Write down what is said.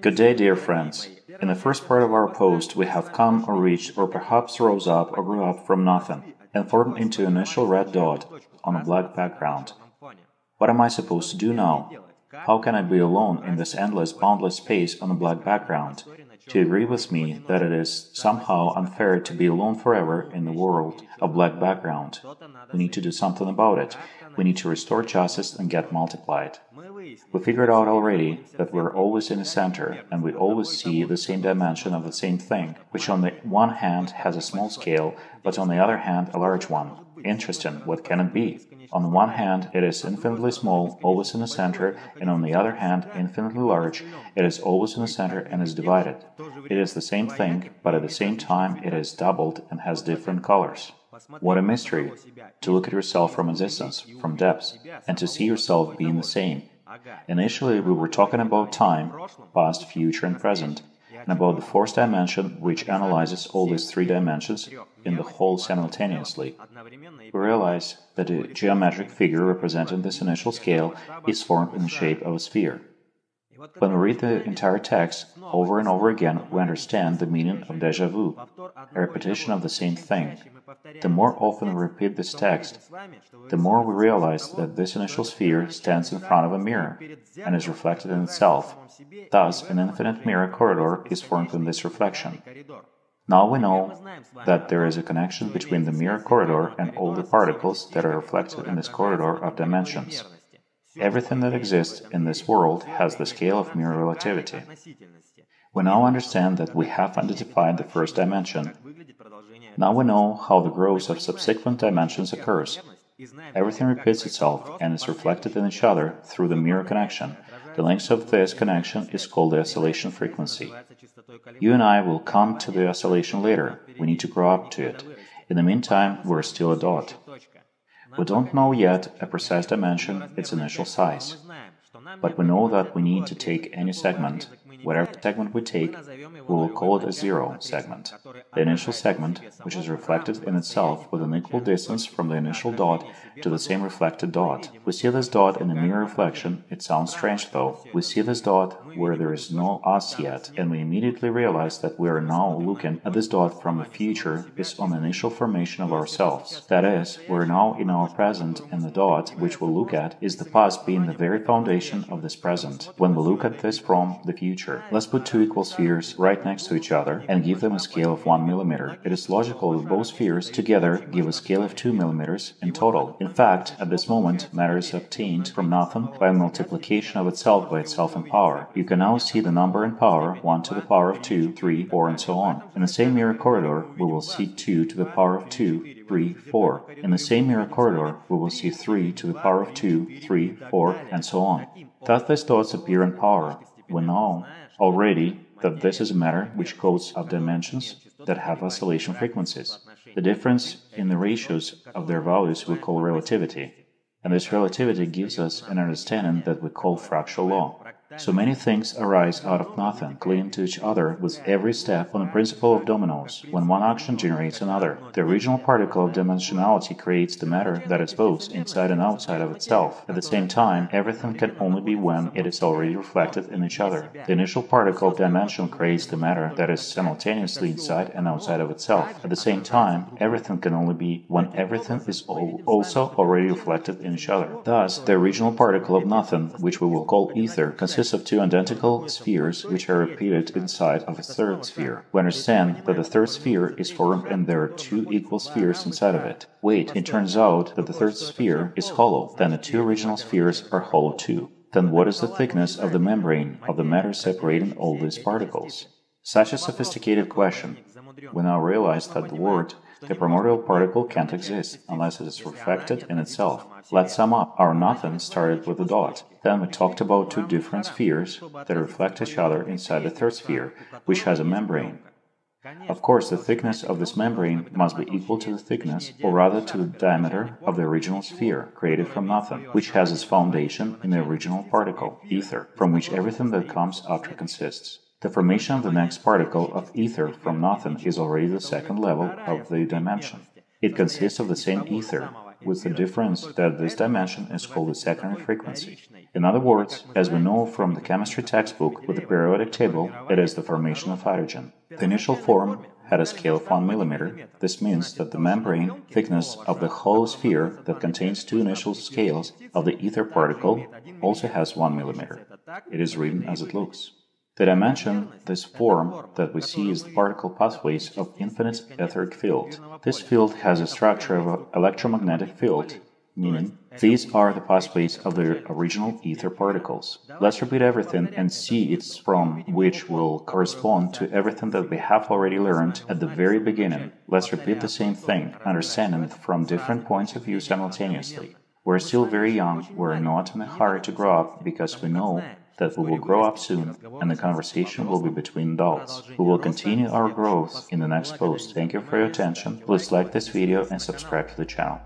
Good day, dear friends. In the first part of our post, we have come or reached or perhaps rose up or grew up from nothing and formed into an initial red dot on a black background. What am I supposed to do now? How can I be alone in this endless, boundless space on a black background? To agree with me that it is somehow unfair to be alone forever in the world of black background. We need to do something about it. We need to restore justice and get multiplied. We figured out already that we're always in the center and we always see the same dimension of the same thing, which on the one hand has a small scale, but on the other hand a large one. Interesting, what can it be? On the one hand, it is infinitely small, always in the center, and on the other hand, infinitely large, it is always in the center and is divided. It is the same thing, but at the same time it is doubled and has different colors. What a mystery! To look at yourself from a distance, from depths, and to see yourself being the same. Initially, we were talking about time, past, future, and present, and about the fourth dimension, which analyzes all these three dimensions in the whole simultaneously. We realize that a geometric figure representing this initial scale is formed in the shape of a sphere. When we read the entire text over and over again, we understand the meaning of deja vu, a repetition of the same thing. The more often we repeat this text, the more we realize that this initial sphere stands in front of a mirror and is reflected in itself. Thus, an infinite mirror corridor is formed from this reflection. Now we know that there is a connection between the mirror corridor and all the particles that are reflected in this corridor of dimensions. Everything that exists in this world has the scale of mirror relativity. We now understand that we have identified the first dimension. Now we know how the growth of subsequent dimensions occurs. Everything repeats itself and is reflected in each other through the mirror connection. The length of this connection is called the oscillation frequency. You and I will come to the oscillation later. We need to grow up to it. In the meantime, we're still a dot. We don't know yet a precise dimension, its initial size. But we know that we need to take any segment, whatever segment we take, we will call it a zero segment. The initial segment, which is reflected in itself with an equal distance from the initial dot to the same reflected dot. We see this dot in a mirror reflection, it sounds strange though. We see this dot where there is no us yet, and we immediately realize that we are now looking at this dot from the future based on the initial formation of ourselves. That is, we're now in our present, and the dot, which we'll look at, is the past being the very foundation of this present. When we look at this from the future, let's put two equal spheres right next to each other and give them a scale of 1 mm. It is logical that both spheres together give a scale of 2 mm in total. In fact, at this moment, matter is obtained from nothing by multiplication of itself by itself in power. You can now see the number in power 1 to the power of 2, 3, 4, and so on. In the same mirror corridor, we will see 2 to the power of 2, 3, 4. In the same mirror corridor, we will see 3 to the power of 2, 3, 4, and so on. Thus these thoughts appear in power. We know already that this is a matter which codes of dimensions that have oscillation frequencies. The difference in the ratios of their values we call relativity, and this relativity gives us an understanding that we call fractal law. So many things arise out of nothing, clinging to each other with every step on the principle of dominoes. When one action generates another, the original particle of dimensionality creates the matter that is both inside and outside of itself. At the same time, everything can only be when it is already reflected in each other. The initial particle of dimension creates the matter that is simultaneously inside and outside of itself. At the same time, everything can only be when everything is also already reflected in each other. Thus, the original particle of nothing, which we will call ether, consists consists of two identical spheres which are repeated inside of a third sphere. We understand that the third sphere is formed and there are two equal spheres inside of it. Wait, it turns out that the third sphere is hollow, then the two original spheres are hollow too. Then what is the thickness of the membrane of the matter separating all these particles? Such a sophisticated question. We now realize that the word the primordial particle can't exist unless it is reflected in itself. Let's sum up. Our nothing started with a dot. Then we talked about two different spheres that reflect each other inside the third sphere, which has a membrane. Of course, the thickness of this membrane must be equal to the thickness, or rather to the diameter, of the original sphere, created from nothing, which has its foundation in the original particle, ether, from which everything that comes after consists. The formation of the next particle of ether from nothing is already the second level of the dimension. It consists of the same ether, with the difference that this dimension is called the secondary frequency. In other words, as we know from the chemistry textbook with the periodic table, it is the formation of hydrogen. The initial form had a scale of 1 mm. This means that the membrane thickness of the hollow sphere that contains two initial scales of the ether particle also has 1 mm. It is written as it looks. Did I mention this form that we see is the particle pathways of infinite etheric field? This field has a structure of an electromagnetic field, meaning these are the pathways of the original ether particles. Let's repeat everything and see its from which will correspond to everything that we have already learned at the very beginning. Let's repeat the same thing, understanding it from different points of view simultaneously. We're still very young, we're not in a hurry to grow up because we know that we will grow up soon and the conversation will be between adults. We will continue our growth in the next post. Thank you for your attention. Please like this video and subscribe to the channel.